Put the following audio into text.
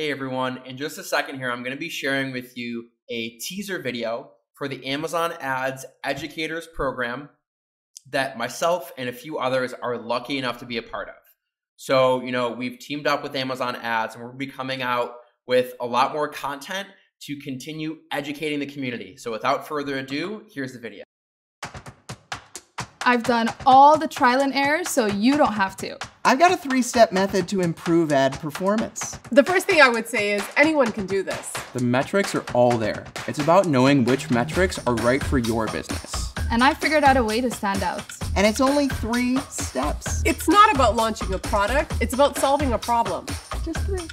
Hey everyone, in just a second here, I'm going to be sharing with you a teaser video for the Amazon Ads Educators Program that myself and a few others are lucky enough to be a part of. So, you know, we've teamed up with Amazon Ads and we'll be coming out with a lot more content to continue educating the community. So, without further ado, here's the video. I've done all the trial and error so you don't have to. I've got a three step method to improve ad performance. The first thing I would say is anyone can do this. The metrics are all there. It's about knowing which metrics are right for your business. And I figured out a way to stand out. And it's only three steps. It's not about launching a product, it's about solving a problem. Just three.